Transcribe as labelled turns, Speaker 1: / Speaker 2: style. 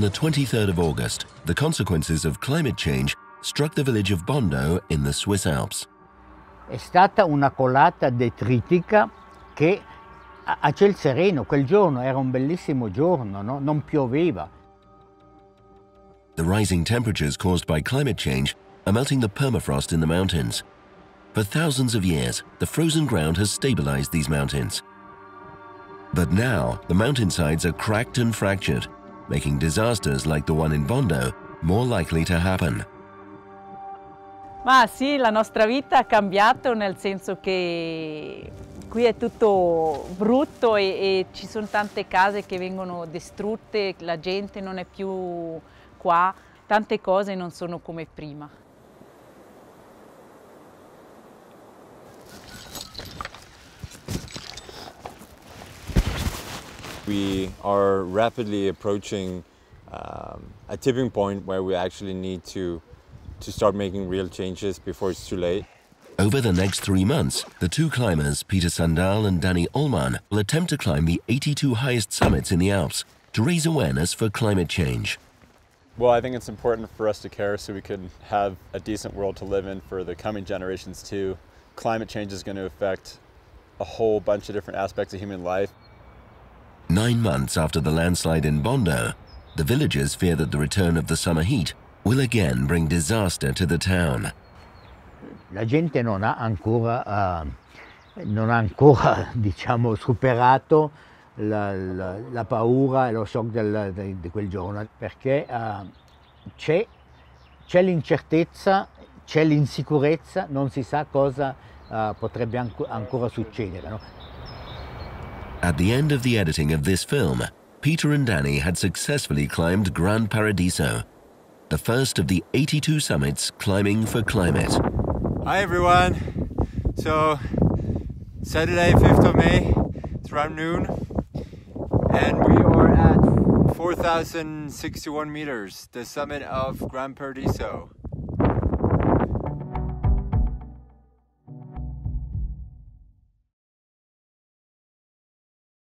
Speaker 1: the 23rd of August, the consequences of climate change struck the village of Bondo in the Swiss Alps.
Speaker 2: È stata una colata detritica che a ciel sereno, quel giorno era un bellissimo giorno, no? non pioveva.
Speaker 1: The rising temperatures caused by climate change are melting the permafrost in the mountains. For thousands of years, the frozen ground has stabilized these mountains. But now, the mountainsides are cracked and fractured, making disasters like the one in Bondo more likely to happen.
Speaker 3: Ma sì, la nostra vita ha cambiato nel senso che qui è tutto brutto e, e, ci sono tante case che vengono distrutte, la gente non è più qua, tante cose non sono come prima.
Speaker 4: We are rapidly approaching um, a tipping point where we actually need to, to start making real changes before it's too late.
Speaker 1: Over the next three months, the two climbers, Peter Sandal and Danny Ullman, will attempt to climb the 82 highest summits in the Alps to raise awareness for climate change.
Speaker 5: Well, I think it's important for us to care so we can have a decent world to live in for the coming generations too. Climate change is going to affect a whole bunch of different aspects of human life.
Speaker 1: Nine months after the landslide in Bondo, the villagers fear that the return of the summer heat will again bring disaster to the town.
Speaker 2: La gente non ha ancora, uh, non ha ancora diciamo, superato la, la, la, paura e lo shock del, de, di quel giorno, perché uh, c'è, l'incertezza, c'è l'insicurezza, non si sa cosa uh, potrebbe anco, ancora succedere. No?
Speaker 1: At the end of the editing of this film, Peter and Danny had successfully climbed Gran Paradiso, the first of the 82 summits climbing for climate.
Speaker 4: Hi everyone! So, Saturday, 5th of May, it's around noon, and we are at 4,061 meters, the summit of Gran Paradiso.